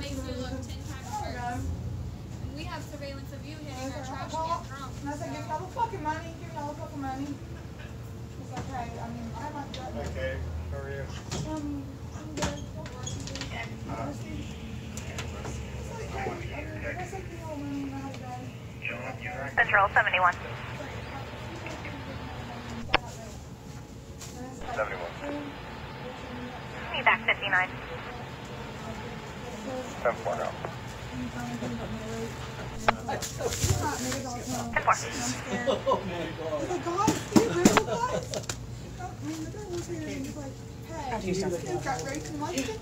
makes you look ten times Oh, worse. And we have surveillance of you hitting our said, trash "Oh, can drunk. And I said, give me all the fucking money, give me all the fucking money. It's like, hey, I mean, I might get it. Okay, how are you? Um, I'm good. Mercy. It's like, I mean, if I said, give me all the money, and I had to. Central 71. Me back 59. Ten four now. 10 4. Oh my god. I mean, the was here and he's like, hey, you got raped in my kitchen.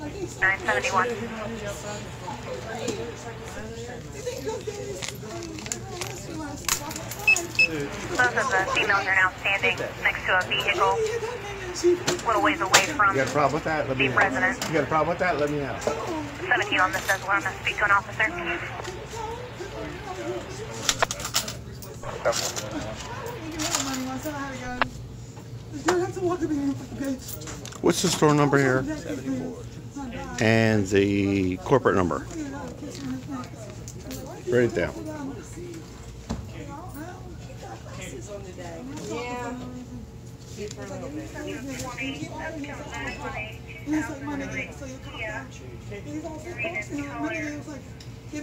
Like, 971. You think you're gay? Unless you want to walk outside. Both of the females are now standing next to a vehicle You hit that man and she a little ways away from You got a problem with that? Let me know. president. You got a problem with that? Let me know. 17 on this says want to speak to an officer. What's the store number here? 74. And the corporate number. Write it down. Give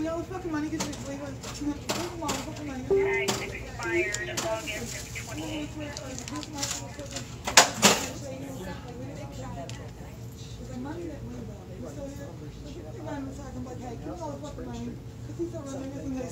me all the fucking money, get your leave it. Give me all the fucking money. Expired August of 28. The money that we bought, he's still here. So give me the money, so I can be like, hey, give me all the fucking money. Because he's still running everything that